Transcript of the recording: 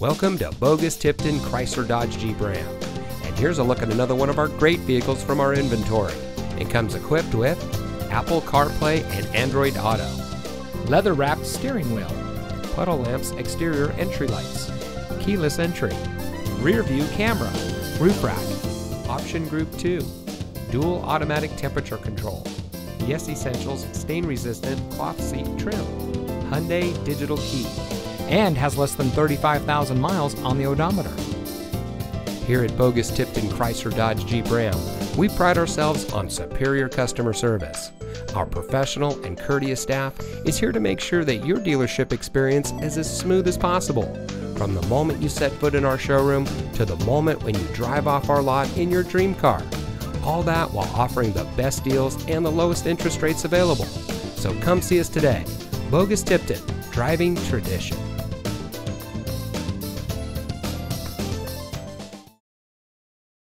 Welcome to Boggus Tipton Chrysler Dodge Jeep Ram. And here's a look at another one of our great vehicles from our inventory. It comes equipped with Apple CarPlay and Android Auto, leather wrapped steering wheel, puddle lamps exterior entry lights, keyless entry, rear view camera, roof rack, option group 2, dual automatic temperature control, Yes Essentials stain resistant cloth seat trim, Hyundai digital key, and has less than 35,000 miles on the odometer. Here at Boggus Tipton Chrysler Dodge Jeep Ram, we pride ourselves on superior customer service. Our professional and courteous staff is here to make sure that your dealership experience is as smooth as possible. From the moment you set foot in our showroom to the moment when you drive off our lot in your dream car. All that while offering the best deals and the lowest interest rates available. So come see us today. Boggus Tipton, driving tradition.